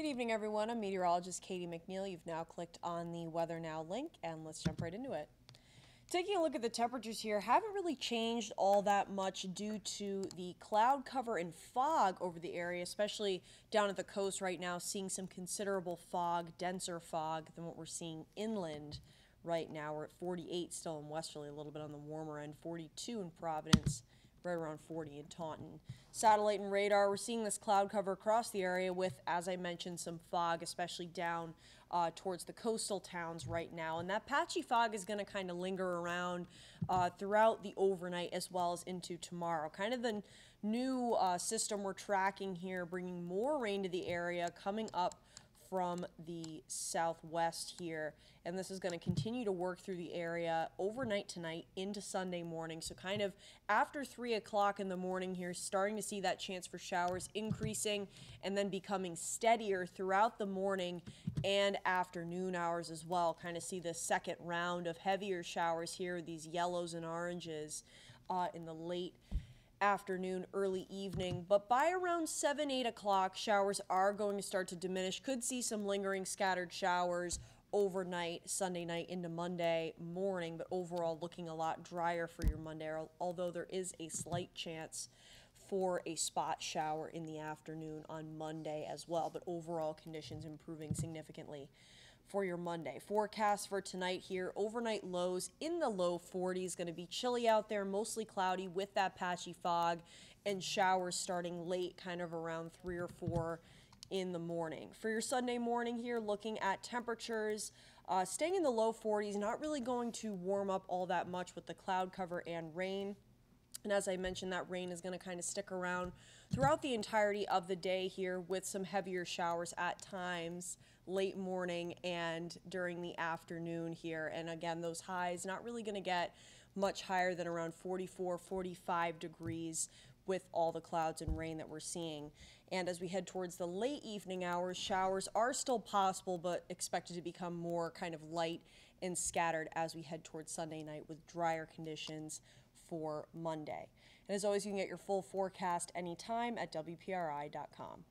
Good evening, everyone. I'm meteorologist Catie McNeil. You've now clicked on the Weather Now link, and let's jump right into it. Taking a look at the temperatures here, haven't really changed all that much due to the cloud cover and fog over the area, especially down at the coast right now, seeing some considerable fog, denser fog than what we're seeing inland right now. We're at 48 still in Westerly, a little bit on the warmer end, 42 in Providence right around 40 in Taunton. Satellite and radar, we're seeing this cloud cover across the area with, as I mentioned, some fog, especially down uh, towards the coastal towns right now. And that patchy fog is going to kind of linger around uh, throughout the overnight as well as into tomorrow. Kind of the new uh, system we're tracking here, bringing more rain to the area, coming up from the southwest here. And this is going to continue to work through the area overnight tonight into Sunday morning. So, kind of after 3 o'clock in the morning here, starting to see that chance for showers increasing and then becoming steadier throughout the morning and afternoon hours as well. Kind of see the second round of heavier showers here, these yellows and oranges uh, in the late afternoon, early evening, but by around 7, 8 o'clock, showers are going to start to diminish. Could see some lingering scattered showers overnight, Sunday night into Monday morning, but overall looking a lot drier for your Monday, although there is a slight chance for a spot shower in the afternoon on Monday as well, but overall conditions improving significantly for your Monday. Forecast for tonight here overnight lows in the low 40s. Going to be chilly out there, mostly cloudy with that patchy fog and showers starting late, kind of around 3 or 4 in the morning. For your Sunday morning here, looking at temperatures. Uh, staying in the low 40s, not really going to warm up all that much with the cloud cover and rain. And as I mentioned, that rain is going to kind of stick around throughout the entirety of the day here with some heavier showers at times late morning and during the afternoon here. And again, those highs not really going to get much higher than around 44, 45 degrees with all the clouds and rain that we're seeing. And as we head towards the late evening hours, showers are still possible, but expected to become more kind of light and scattered as we head towards Sunday night with drier conditions for Monday. And as always, you can get your full forecast anytime at WPRI.com.